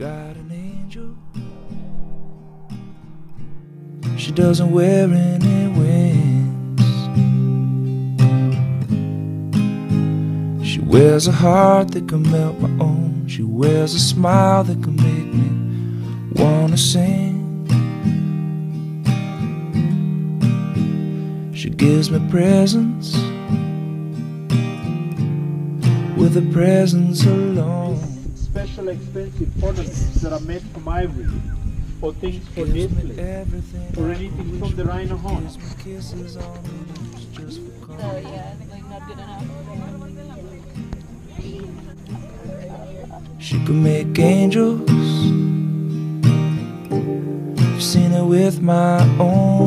got an angel. She doesn't wear any wings. She wears a heart that can melt my own. She wears a smile that can make me wanna sing. She gives me presents with a presence alone. Special expensive ornaments that are made from ivory, or things for Gives display, or anything from the rhino horn. Gives me kisses on the lips just for So yeah, like not good enough. She could make angels. I've seen it with my own eyes.